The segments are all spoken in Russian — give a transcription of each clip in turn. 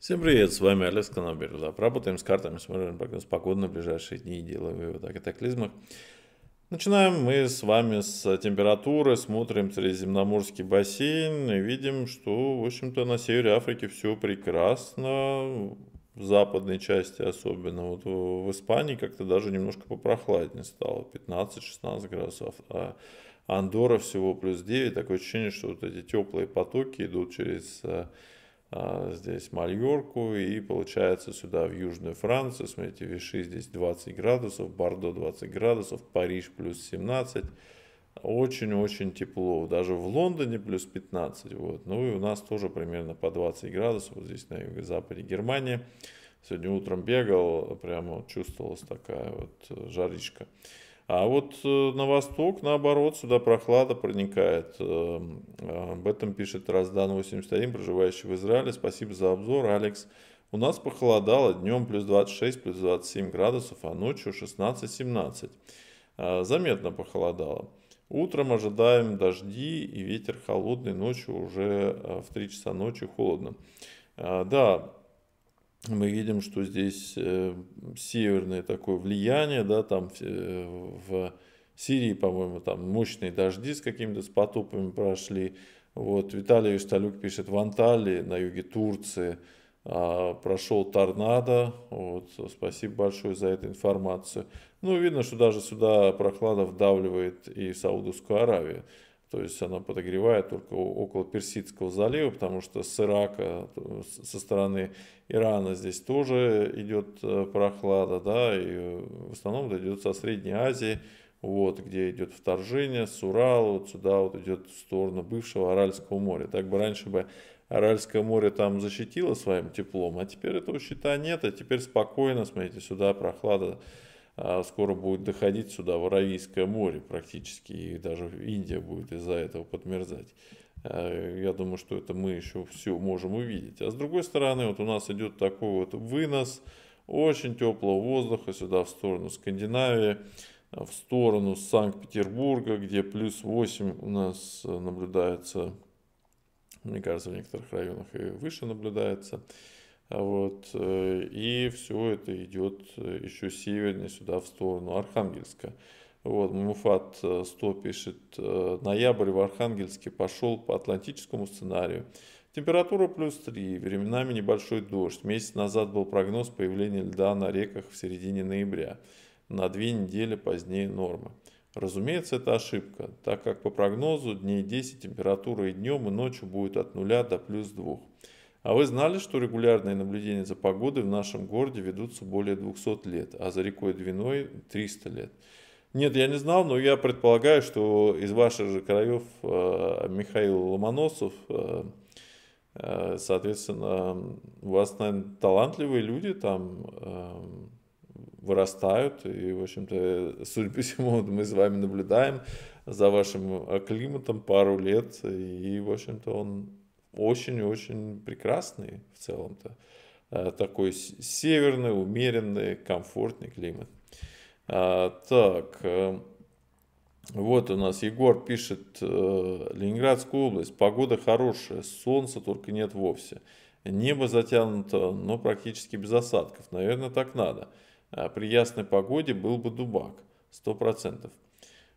Всем привет, с вами Олег Конобер. Да, работаем с картами, смотрим прогноз погоды на ближайшие дни, делаем выводы о катаклизмах. Начинаем мы с вами с температуры, смотрим Средиземноморский бассейн и видим, что, в общем-то, на севере Африки все прекрасно, в западной части особенно. Вот в Испании как-то даже немножко попрохладнее стало, 15-16 градусов, а Андора всего плюс 9. Такое ощущение, что вот эти теплые потоки идут через а, здесь Мальорку и получается сюда в Южную Францию. Смотрите, Виши здесь 20 градусов, Бордо 20 градусов, Париж плюс 17. Очень-очень тепло. Даже в Лондоне плюс 15. Вот. Ну и у нас тоже примерно по 20 градусов. Вот здесь на юго-западе Германии. Сегодня утром бегал, прямо чувствовалась такая вот жаричка. А вот э, на восток, наоборот, сюда прохлада проникает. Эм, об этом пишет Раздан 81, проживающий в Израиле. Спасибо за обзор, Алекс. У нас похолодало, днем плюс 26, плюс 27 градусов, а ночью 16-17. А, заметно похолодало. Утром ожидаем дожди и ветер холодный, ночью уже э, в 3 часа ночи холодно. Да, мы видим, что здесь э, северное такое влияние, да, там э, в Сирии, по-моему, там мощные дожди с какими-то с потопами прошли. Вот, Виталий Висталюк пишет, в Анталии, на юге Турции, а, прошел торнадо. Вот, спасибо большое за эту информацию. Ну, видно, что даже сюда прохлада вдавливает и Саудовскую Аравию. То есть она подогревает только около Персидского залива, потому что с Ирака, со стороны Ирана здесь тоже идет э, прохлада, да, и в основном это идет со Средней Азии, вот, где идет вторжение, с Урала, вот сюда вот идет в сторону бывшего Аральского моря. Так бы раньше бы Аральское море там защитило своим теплом, а теперь этого щита нет, а теперь спокойно, смотрите, сюда прохлада скоро будет доходить сюда в Аравийское море практически, и даже Индия будет из-за этого подмерзать. А, я думаю, что это мы еще все можем увидеть. А с другой стороны, вот у нас идет такой вот вынос очень теплого воздуха сюда в сторону Скандинавии, в сторону Санкт-Петербурга, где плюс 8 у нас наблюдается, мне кажется, в некоторых районах и выше наблюдается. Вот, э, и все это идет э, еще севернее сюда в сторону Архангельска. Вот, Муфат 100 э, пишет, ноябрь в Архангельске пошел по атлантическому сценарию. Температура плюс 3, временами небольшой дождь. Месяц назад был прогноз появления льда на реках в середине ноября. На две недели позднее нормы. Разумеется, это ошибка, так как по прогнозу дней 10 температура и днем, и ночью будет от 0 до плюс 2. А вы знали, что регулярные наблюдения за погодой в нашем городе ведутся более 200 лет, а за рекой Двиной 300 лет? Нет, я не знал, но я предполагаю, что из ваших же краев э, Михаил Ломоносов, э, э, соответственно, у вас, наверное, талантливые люди там вырастают, и, в общем-то, судя по всему, мы с вами наблюдаем за вашим климатом пару лет, и, в общем-то, он очень-очень прекрасный в целом-то. Э, такой северный, умеренный, комфортный климат. А, так, э, вот у нас Егор пишет, э, Ленинградская область, погода хорошая, солнца только нет вовсе. Небо затянуто, но практически без осадков. Наверное, так надо. А при ясной погоде был бы дубак, 100%.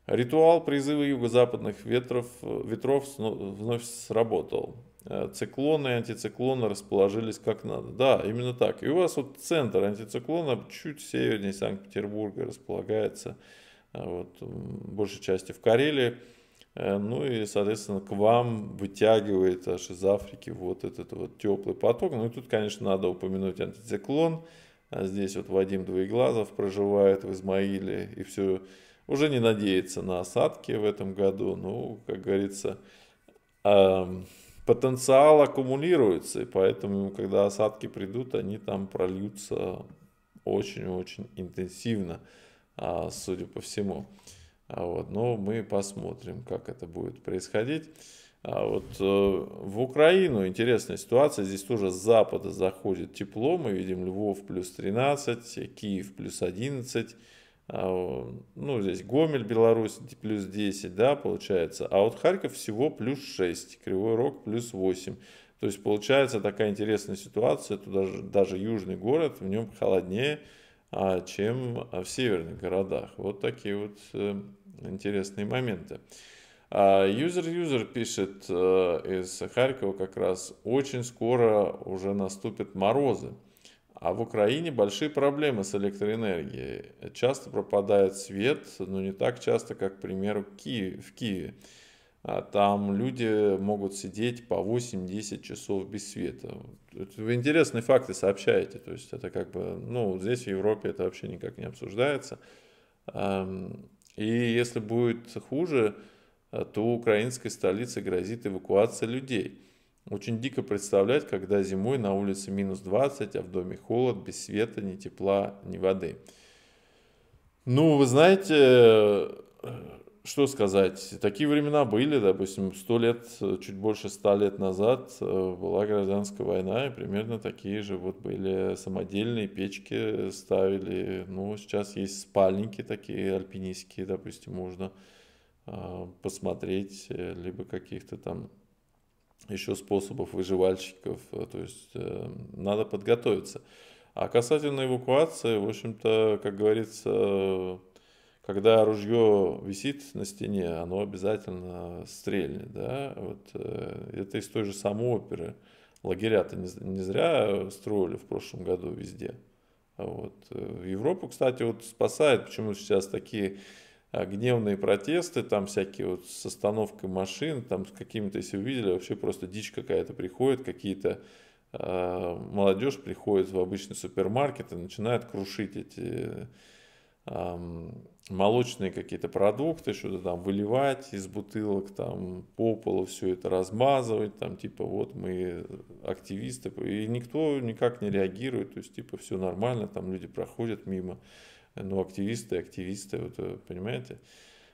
Ритуал призыва юго-западных ветров, ветров вновь сработал. Э, циклоны и антициклоны расположились как надо. Да, именно так. И у вас вот центр антициклона чуть севернее Санкт-Петербурга располагается, э, вот, большей части в Карелии. Э, ну и, соответственно, к вам вытягивает аж из Африки вот этот вот теплый поток. Ну и тут, конечно, надо упомянуть антициклон. А здесь вот Вадим Двоеглазов проживает в Измаиле и все уже не надеется на осадки в этом году. Ну, как говорится, эм, потенциал аккумулируется, и поэтому, когда осадки придут, они там прольются очень-очень интенсивно, а, судя по всему. А вот, но мы посмотрим, как это будет происходить. А вот э, в Украину интересная ситуация. Здесь тоже с запада заходит тепло. Мы видим Львов плюс 13, Киев плюс 11. А, ну, здесь Гомель, Беларусь, плюс 10, да, получается. А вот Харьков всего плюс 6, Кривой Рог плюс 8. То есть получается такая интересная ситуация, туда даже, даже южный город, в нем холоднее, а, чем в северных городах. Вот такие вот э, интересные моменты. Юзер-юзер пишет э, из Харькова как раз, очень скоро уже наступят морозы. А в Украине большие проблемы с электроэнергией. Часто пропадает свет, но не так часто, как, к примеру, в Киеве. А там люди могут сидеть по 8-10 часов без света. Вы интересные факты сообщаете. То есть это как бы, ну, здесь в Европе это вообще никак не обсуждается. И если будет хуже, то украинской столице грозит эвакуация людей. Очень дико представлять, когда зимой на улице минус 20, а в доме холод, без света, ни тепла, ни воды. Ну, вы знаете, э, что сказать, такие времена были, допустим, сто лет, чуть больше ста лет назад э, была гражданская война, и примерно такие же вот были самодельные печки ставили, ну, сейчас есть спальники такие альпинистские, допустим, можно а, посмотреть, э, либо каких-то там еще способов выживальщиков, э, то есть э, надо подготовиться. А касательно эвакуации, в общем-то, как говорится, когда ружье висит на стене, оно обязательно стрельнет, да, вот э, это из той же самой оперы. Лагеря-то не, не зря строили в прошлом году везде. Вот. Европу, кстати, вот спасает, почему сейчас такие гневные протесты, там всякие вот с остановкой машин, там с какими-то, если вы видели, вообще просто дичь какая-то приходит, какие-то э, молодежь приходит в обычный супермаркет и начинает крушить эти э, молочные какие-то продукты, что-то там выливать из бутылок, там по полу все это размазывать, там типа вот мы активисты, и никто никак не реагирует, то есть типа все нормально, там люди проходят мимо ну, активисты, активисты, вот, э, понимаете?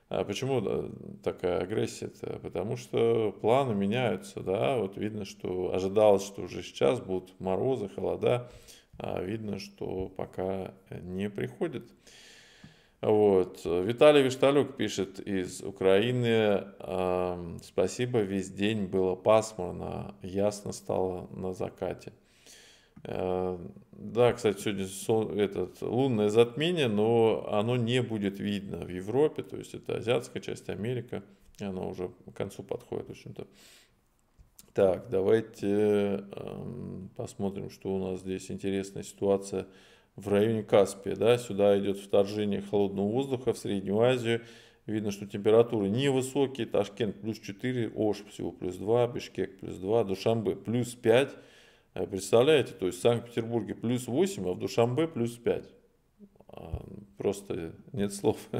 А почему такая агрессия-то? Потому что планы меняются, да, вот видно, что ожидалось, что уже сейчас будут морозы, холода, а видно, что пока не приходит. Вот. Виталий Вишталюк пишет из Украины. Спасибо, весь день было пасмурно, ясно стало на закате. Э, да, кстати, сегодня этот, лунное затмение, но оно не будет видно в Европе, то есть это азиатская часть Америка, и оно уже к концу подходит, в общем-то. Так, давайте эм, посмотрим, что у нас здесь интересная ситуация в районе Каспия. Да, сюда идет вторжение холодного воздуха в Среднюю Азию. Видно, что температуры невысокие. Ташкент плюс 4, Ош всего плюс 2, Бишкек плюс 2, Душамбе плюс 5. Э, представляете, то есть в Санкт-Петербурге плюс 8, а в Душамбе плюс 5. А, просто нет слов.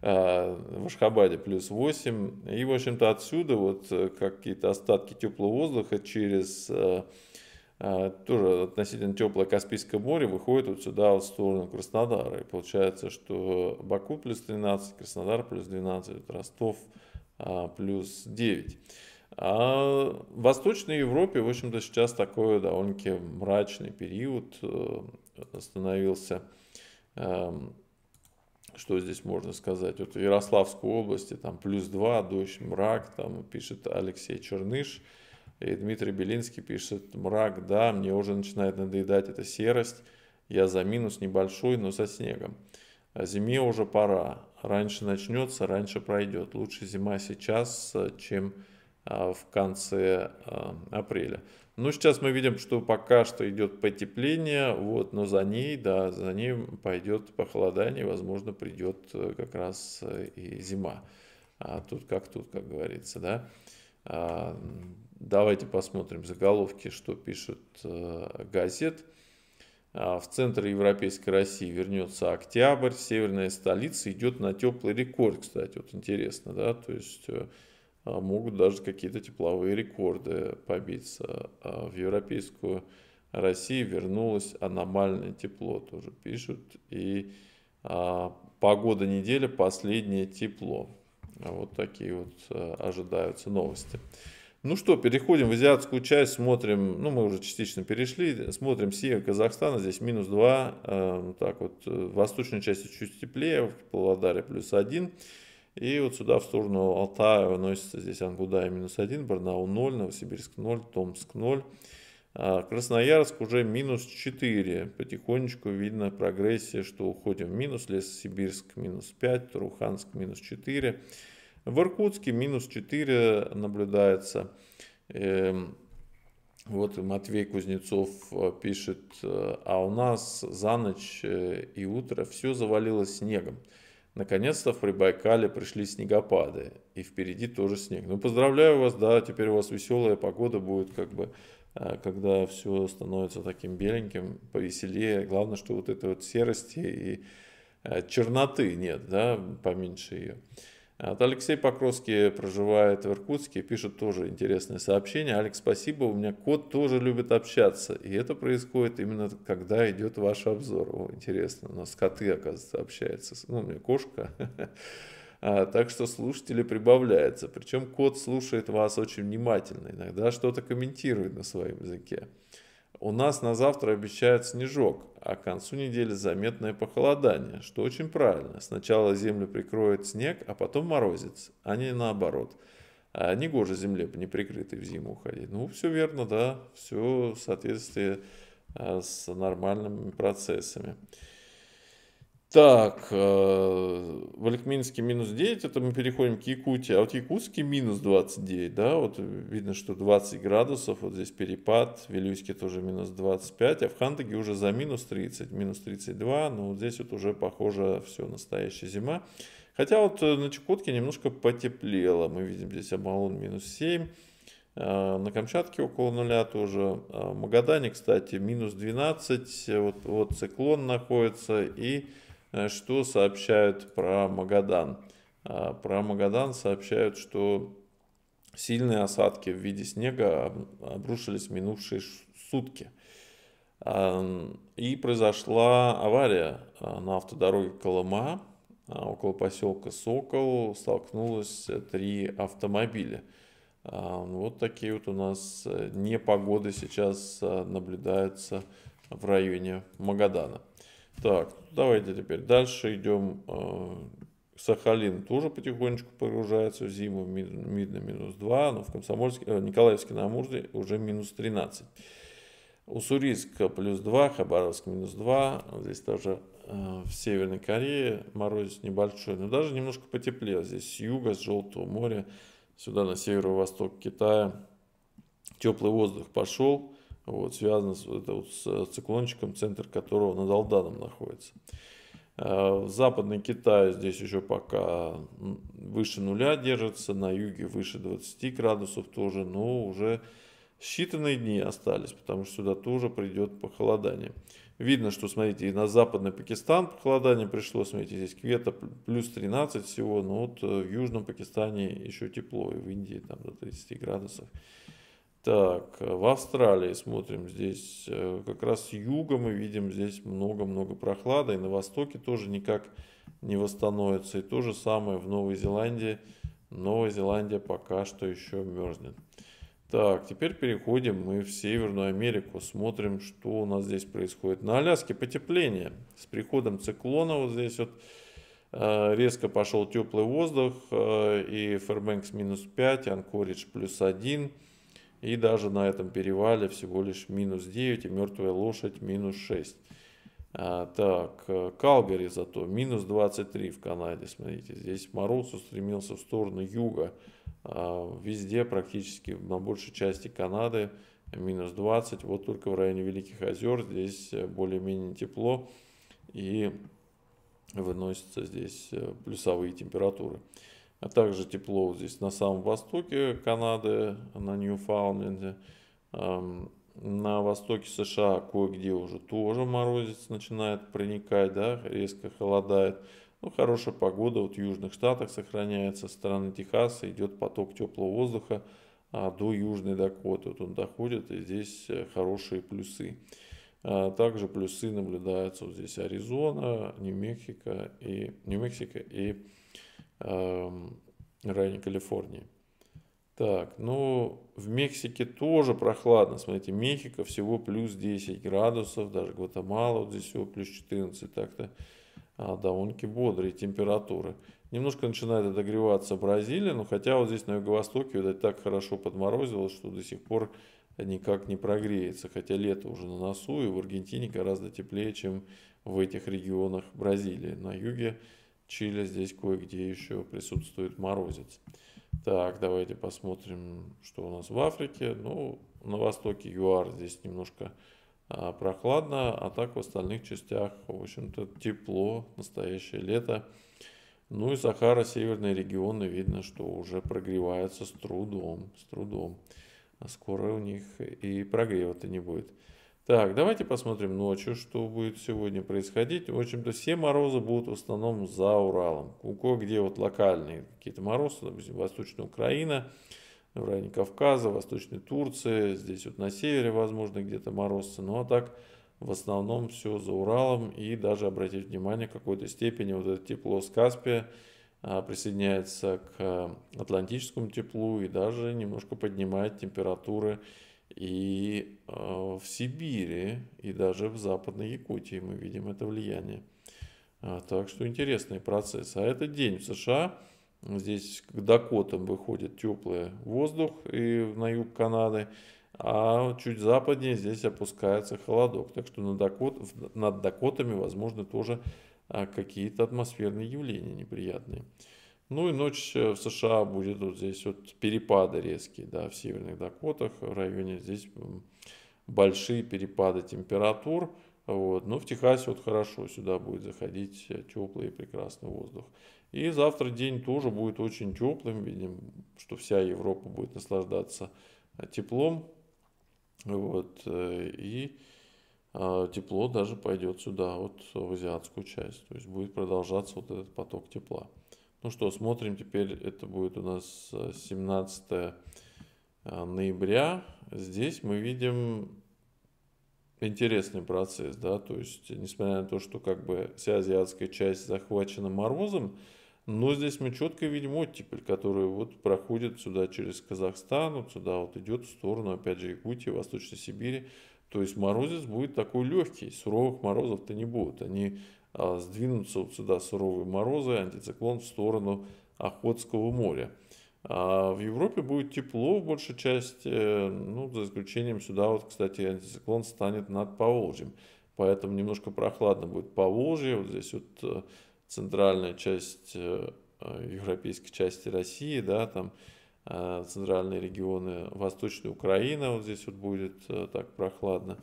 А, в Ашхабаде плюс 8. И, в общем-то, отсюда вот э, какие-то остатки теплого воздуха через э, тоже относительно теплое Каспийское море выходит вот сюда, вот в сторону Краснодара. И получается, что Баку плюс 13, Краснодар плюс 12, Ростов плюс 9. А в Восточной Европе, в общем-то, сейчас такой довольно-таки мрачный период э, становился. Эм, что здесь можно сказать? Вот в Ярославской области там плюс 2, дождь, мрак, там пишет Алексей Черныш. И Дмитрий Белинский пишет, мрак, да, мне уже начинает надоедать эта серость. Я за минус небольшой, но со снегом. А зиме уже пора. Раньше начнется, раньше пройдет. Лучше зима сейчас, чем а, в конце а, апреля. Ну, сейчас мы видим, что пока что идет потепление, вот, но за ней, да, за ней пойдет похолодание, возможно, придет э, как раз э, и зима. А тут как тут, как говорится, да. А, давайте посмотрим заголовки, что пишут э, газет. В центр Европейской России вернется октябрь, северная столица идет на теплый рекорд, кстати, вот интересно, да, то есть а, могут даже какие-то тепловые рекорды побиться. А в европейскую Россию вернулось аномальное тепло, тоже пишут. И а, погода недели последнее тепло. Вот такие вот ожидаются новости. Ну что, переходим в азиатскую часть, смотрим, ну мы уже частично перешли, смотрим север Казахстана, здесь минус 2, так вот, в восточной части чуть теплее, в Павлодаре плюс 1. И вот сюда в сторону Алтая выносится здесь Ангудая минус 1, Барнаул 0, Новосибирск 0, Томск 0. А Красноярск уже минус 4. Потихонечку видно прогрессия, что уходим в минус. Лесосибирск минус 5, Туруханск минус 4. В Иркутске минус 4 наблюдается. Эм, вот Матвей Кузнецов э, пишет, э, а у нас за ночь э, и утро все завалилось снегом. Наконец-то в Прибайкале пришли снегопады, и впереди тоже снег. Ну, поздравляю вас, да, теперь у вас веселая погода будет, как бы, когда все становится таким беленьким, повеселее. Главное, что вот этой вот серости и черноты нет, да, поменьше ее. Вот Алексей Покровский проживает в Иркутске, пишет тоже интересное сообщение. Алекс, спасибо, у меня кот тоже любит общаться. И это происходит именно когда идет ваш обзор. О, интересно, у нас коты, оказывается, общаются. Ну, у меня кошка. А, так что слушатели прибавляются. Причем кот слушает вас очень внимательно. Иногда что-то комментирует на своем языке. У нас на завтра обещают снежок, а к концу недели заметное похолодание, что очень правильно. Сначала землю прикроет снег, а потом морозец, а не наоборот. А негоже земле не прикрытой в зиму уходить. Ну, все верно, да, все в соответствии а, с нормальными процессами. Так, э, в Аликминске минус 9, это мы переходим к Якутии, а вот Якутске минус 29, да, вот видно, что 20 градусов, вот здесь перепад, в Вилюйске тоже минус 25, а в Хантаге уже за минус 30, минус 32, но вот здесь вот уже похоже все, настоящая зима. Хотя вот э, на Чукотке немножко потеплело, мы видим здесь Амалон минус 7, э, на Камчатке около нуля тоже. А в Магадане, кстати, минус 12. Вот, вот циклон находится. И что сообщают про Магадан? А, про Магадан сообщают, что сильные осадки в виде снега обрушились в минувшие сутки. И произошла авария а, на автодороге Колыма, около поселка Сокол, столкнулось три автомобиля. Вот такие вот у нас э, непогоды сейчас наблюдаются в районе Магадана. Так, давайте теперь дальше идем. Э, Сахалин тоже потихонечку погружается в зиму, видно минус 2, но в Комсомольске, э, Николаевске на Амуре уже минус 13. Уссурийск плюс 2, Хабаровск минус 2, здесь тоже э, в Северной Корее морозец небольшой, но даже немножко потеплее. Здесь с юга, с Желтого моря, сюда на северо-восток Китая теплый воздух пошел вот, связано с, это вот, с циклончиком, центр которого над Алданом находится. А, Западный Китай здесь еще пока выше нуля держится, на юге выше 20 градусов тоже, но уже считанные дни остались, потому что сюда тоже придет похолодание. Видно, что, смотрите, и на западный Пакистан похолодание пришло, смотрите, здесь Квета плюс 13 всего, но вот э, в Южном Пакистане еще тепло, и в Индии там до 30 градусов. Так, в Австралии смотрим, здесь э, как раз с юга мы видим, здесь много-много прохлады, и на востоке тоже никак не восстановится. И то же самое в Новой Зеландии. Новая Зеландия пока что еще мерзнет. Так, теперь переходим мы в Северную Америку, смотрим, что у нас здесь происходит. На Аляске потепление. С приходом циклона вот здесь вот э, резко пошел теплый воздух, э, и Fairbanks минус 5, Анкоридж плюс 1. И даже на этом перевале всего лишь минус 9 и мертвая лошадь минус 6. А, так, э, Калгари зато минус 23 в Канаде, смотрите, здесь мороз устремился в сторону юга. А, везде практически на большей части Канады минус 20. Вот только в районе Великих озер здесь э, более-менее тепло и выносятся здесь э, плюсовые температуры а также тепло здесь на самом востоке Канады, на Ньюфаундленде. На востоке США кое-где уже тоже морозец начинает проникать, да, резко холодает. Ну, хорошая погода вот в южных штатах сохраняется. Со стороны Техаса идет поток теплого воздуха а до Южной Дакоты. Вот он доходит, и здесь э, хорошие плюсы. А также плюсы наблюдаются вот здесь Аризона, Нью-Мексико и, Нью-Мексико и районе Калифорнии. Так, ну, в Мексике тоже прохладно. Смотрите, Мехико всего плюс 10 градусов, даже Гватемала вот здесь всего плюс 14. Так-то довольно-таки бодрые температуры. Немножко начинает отогреваться Бразилия, но хотя вот здесь на юго-востоке, видать, так хорошо подморозило, что до сих пор никак не прогреется. Хотя лето уже на носу, и в Аргентине гораздо теплее, чем в этих регионах Бразилии. На юге Чили здесь кое-где еще присутствует морозец. Так, давайте посмотрим, что у нас в Африке. Ну, на востоке ЮАР здесь немножко а, прохладно, а так в остальных частях, в общем-то, тепло, настоящее лето. Ну и Сахара, северные регионы, видно, что уже прогреваются с трудом, с трудом. А скоро у них и прогрева-то не будет. Так, давайте посмотрим ночью, что будет сегодня происходить. В общем-то, все морозы будут в основном за Уралом. У кое-где вот локальные какие-то морозы, допустим, Восточная Украина, в районе Кавказа, Восточной Турции, здесь вот на севере, возможно, где-то морозцы. Ну а так, в основном все за Уралом. И даже обратить внимание, в какой-то степени вот это тепло с Каспия а, присоединяется к атлантическому теплу и даже немножко поднимает температуры и э, в Сибири, и даже в Западной Якутии мы видим это влияние. А, так что интересный процесс. А это день в США. Здесь к Дакотам выходит теплый воздух и на юг Канады, а чуть западнее здесь опускается холодок. Так что над, Дакот, над Дакотами возможны тоже а, какие-то атмосферные явления неприятные. Ну и ночь э, в США будет вот здесь вот перепады резкие, да, в северных Дакотах, в районе здесь большие перепады температур. Вот. Но в Техасе вот хорошо, сюда будет заходить э, теплый и прекрасный воздух. И завтра день тоже будет очень теплым, видим, что вся Европа будет наслаждаться э, теплом. Вот. И тепло даже пойдет сюда, вот в азиатскую часть. То есть будет продолжаться вот этот поток тепла. Ну что, смотрим теперь, это будет у нас 17 э, э, ноября. Здесь мы видим интересный процесс, да, то есть, несмотря на то, что как бы вся азиатская часть захвачена морозом, но здесь мы четко видим оттепель, который вот проходит сюда через Казахстан, вот сюда вот идет в сторону, опять же, Якутии, Восточной Сибири. То есть морозец будет такой легкий, суровых морозов-то не будет. Они сдвинутся вот сюда суровые морозы, антициклон в сторону Охотского моря. А в Европе будет тепло в большей части, ну, за исключением сюда вот, кстати, антициклон станет над Поволжьем. Поэтому немножко прохладно будет Поволжье, вот здесь вот э, центральная часть э, европейской части России, да, там э, центральные регионы, Восточная Украина, вот здесь вот будет так прохладно.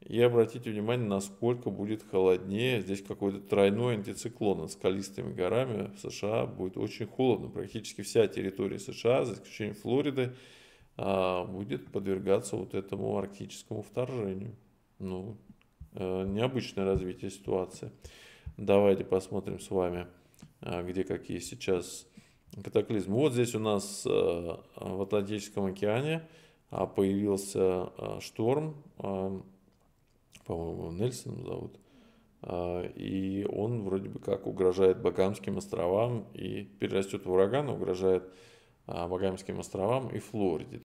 И обратите внимание, насколько будет холоднее. Здесь какой-то тройной антициклон над скалистыми горами в США будет очень холодно. Практически вся территория США, за исключением Флориды, а, будет подвергаться вот этому арктическому вторжению. Ну, э, необычное развитие ситуации. Давайте посмотрим с вами, а, где какие сейчас катаклизмы. Вот здесь у нас э, в Атлантическом океане а, появился шторм по-моему, Нельсон зовут. А, и он вроде бы как угрожает Багамским островам и перерастет в ураган, угрожает а, Багамским островам и Флориде.